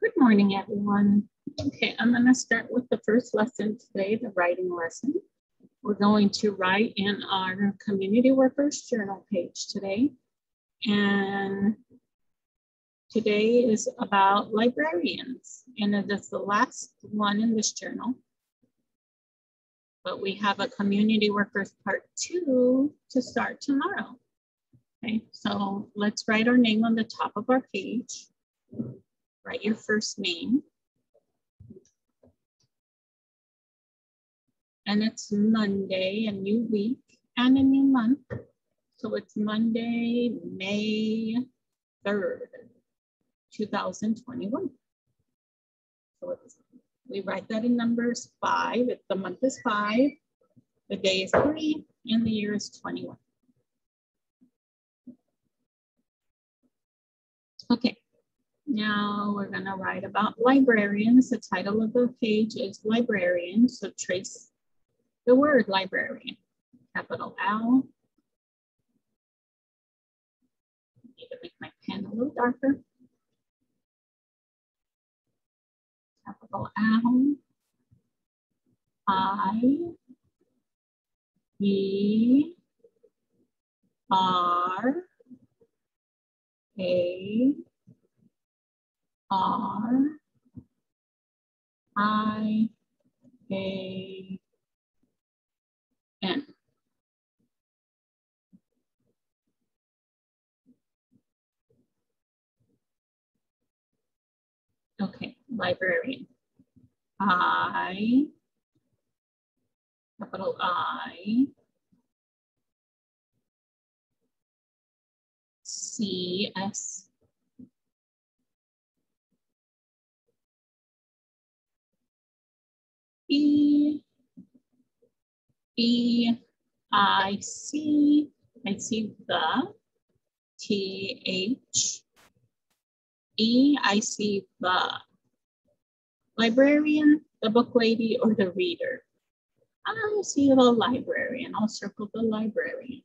Good morning, everyone. Okay, I'm going to start with the first lesson today, the writing lesson. We're going to write in our community workers journal page today. And today is about librarians, and it is the last one in this journal. But we have a community workers part two to start tomorrow. Okay, so let's write our name on the top of our page. Write your first name. And it's Monday, a new week and a new month. So it's Monday, May 3rd, 2021. So we write that in numbers five. The month is five, the day is three, and the year is 21. Okay, now we're gonna write about librarians. The title of the page is librarian. So trace the word librarian, capital L. Need to make my pen a little darker. Capital L, I, E, R, A, R I A N. Okay, librarian. I, capital I, C S E, E, I see, the, T, H, E, I see the librarian, the book lady, or the reader. Ah, I see the librarian. I'll circle the librarian.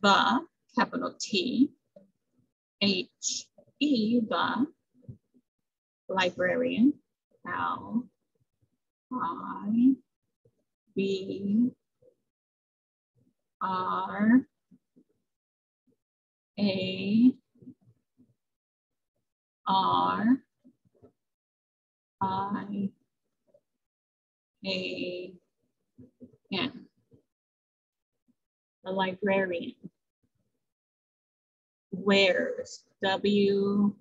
The, capital T, H, E, the librarian, L, I, B, R, A, R, I, A, N. The librarian wears W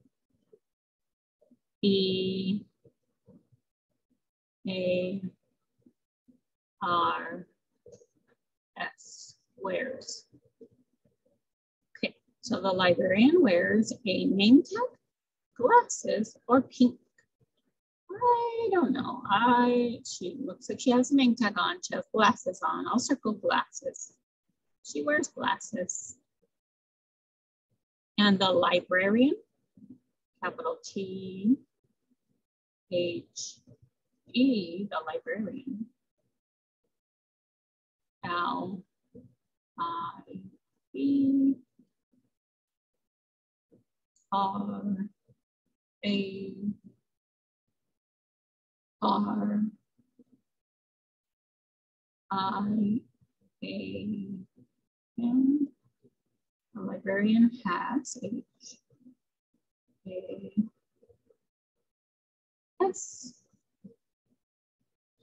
E A R S wears. Okay, so the librarian wears a name tag, glasses, or pink. I don't know. I she looks like she has a name tag on. She has glasses on. I'll circle glasses. She wears glasses. And the librarian, capital T H E, the librarian. L I E R A R I A N. The librarian has A Yes.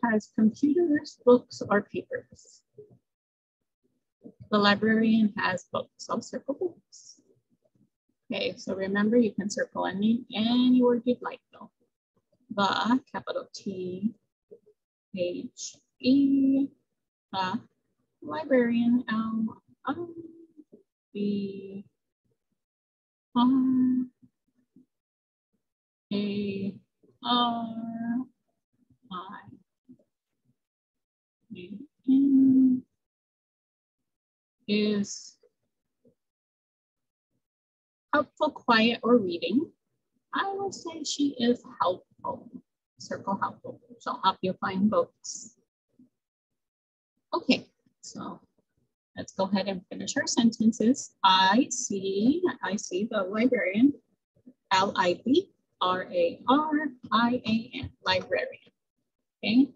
Has computers, books, or papers? The librarian has books. I'll circle books. Okay, so remember you can circle any, any word you'd like though. The, capital T, H, E, the librarian, L, O, B, R, A, R I N is helpful, quiet, or reading. I will say she is helpful. Circle helpful. She'll help you find books. Okay, so let's go ahead and finish our sentences. I see, I see the librarian L-I-B-R-A-R-I-A-N, librarian, okay?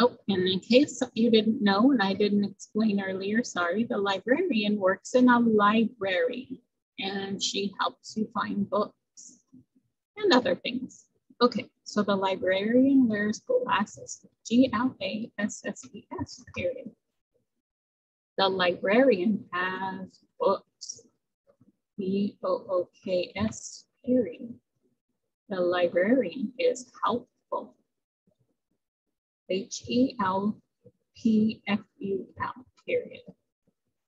Oh, and in case you didn't know, and I didn't explain earlier, sorry, the librarian works in a library and she helps you find books and other things. Okay, so the librarian wears glasses, G-L-A-S-S-E-S, period. The librarian has books, B-O-O-K-S, period. The librarian is helpful, H-E-L-P-F-U-L, period.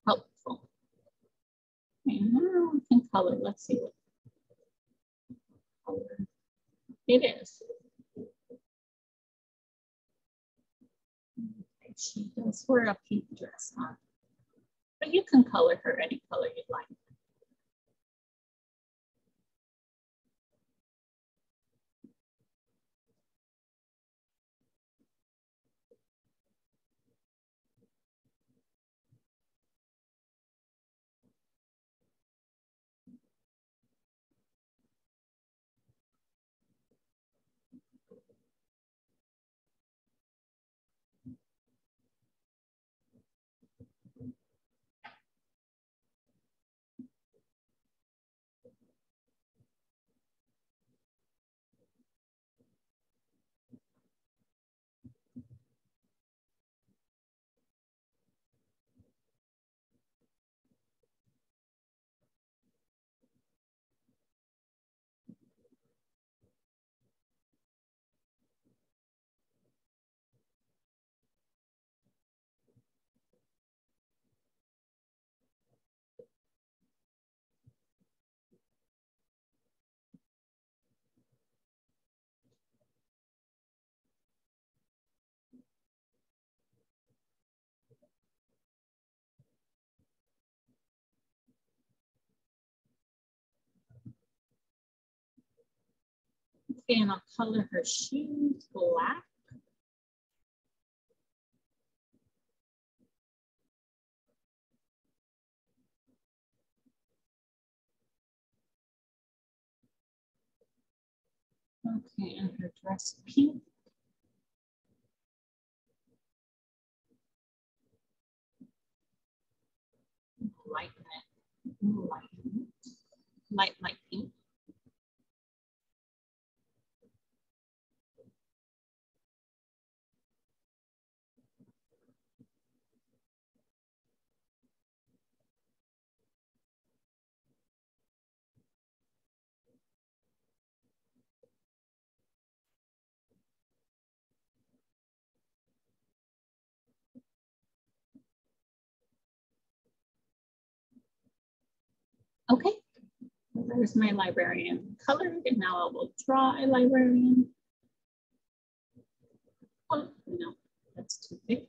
Helpful. And can color. Let's see what color it is. She does wear a pink dress, huh? But you can color her any color you like. And I'll color her shoes black. Okay, and her dress pink. Lighten it, lighten it, light, light pink. Okay, there's my librarian colored, and now I will draw a librarian. Oh, no, that's too thick.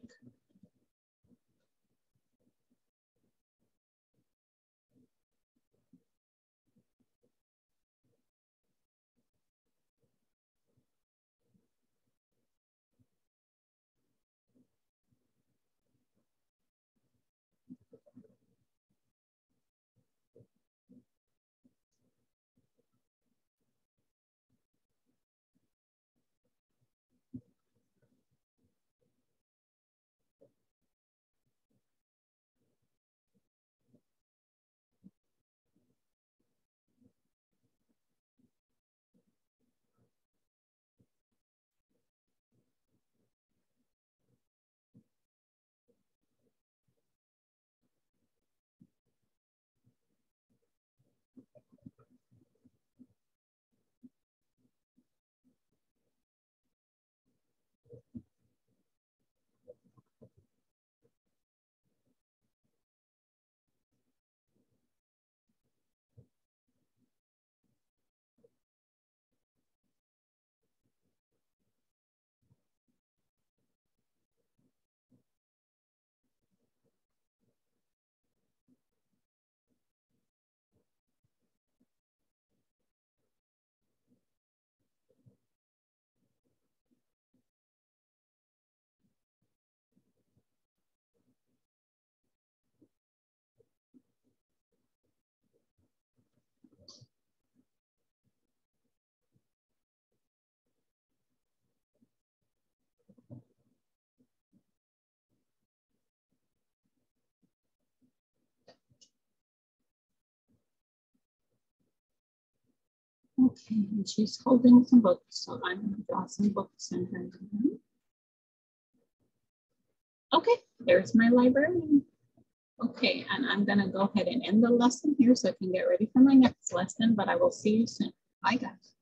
Okay, and she's holding some books, so I'm gonna draw some books in hand. Okay, there's my librarian. Okay, and I'm gonna go ahead and end the lesson here so I can get ready for my next lesson, but I will see you soon. Bye guys.